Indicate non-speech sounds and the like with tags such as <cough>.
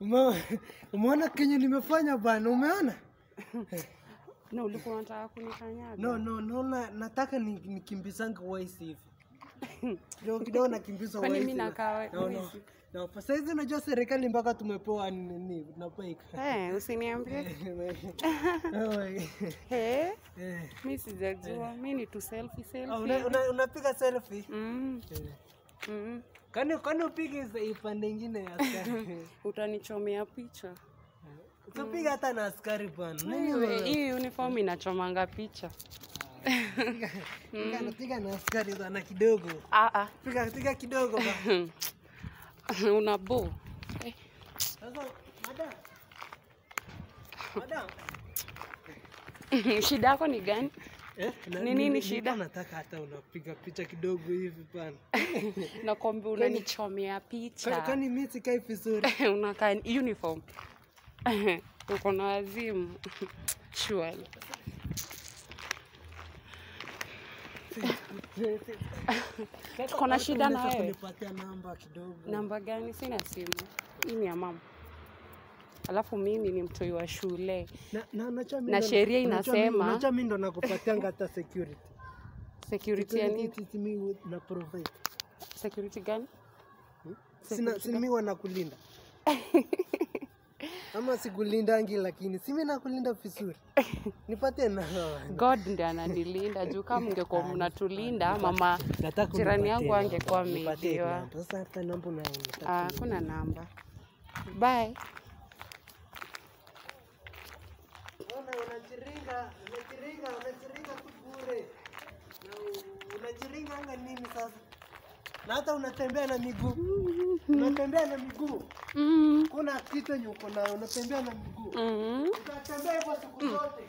Ume- Umeona kenye nimefanya bana, umeona? Na ulikuwa unataka kunikanyaga? No, no, no, na, nataka ni- nikimbizange waisi hivi <laughs> kidogo kidogo nakimbiza Kwani waisi mimi nakaa no, no, no. sasa Saizi unajua serikali mpaka tumepewa nini na bike Eh, usiniambie. <laughs> <laughs> Eh, Eh, eh. mimi sijajua. Mimi ni tu selfie Ah, selfie. una- unapiga selfie Mm. Mm. kwani kwani upige ipande ingine ya askari <laughs> Utanichomea picha. tupiga hata na askari bwana Nini hii uniform inachomanga picha. <laughs> Piga na- piga na askari kidogo Ah ah. piga piga kidogo <laughs> Una bo. Eh, sasa madam madam shida yako ni gani? Eh, Ni nini shida? nataka hata unapiga picha kidogo hivi bana. <laughs> Nakwambia unanichomea picha. Kwani mimi sikai vizuri? <laughs> Unakaa uniform. <laughs> Uko na wazimu. Surely. Tuko na shida na wewe. namba. Namba gani? Sina simu. Hii ni ya mama. Alafu mimi ni mtoi wa shule. Na, na, unajua Na sheria inasema- nacha mimi ndo nakupatianga hata security. Security ya nini? Mimi na provide. Security gani? Sina si mimi wanakulinda. <laughs> Ama sikulindangi lakini si mimi nakulinda vizuri. <laughs> Nipatie na <laughs> God ndiye ananilinda juu kama mngekuwa mnatulinda mama jirani yangu angekuwa ameibiwa. Sasa hata namba na Ah, kuna namba. Bye. Unajiringa, unajiringa, unajiringa tu bure. Na unajiringa anga nini sasa? Na hata unatembea na miguu. Unatembea na miguu. Mm. Kuna kitu yenye uko nayo, unatembea na miguu. Mm. Utatembea hivyo siku zote.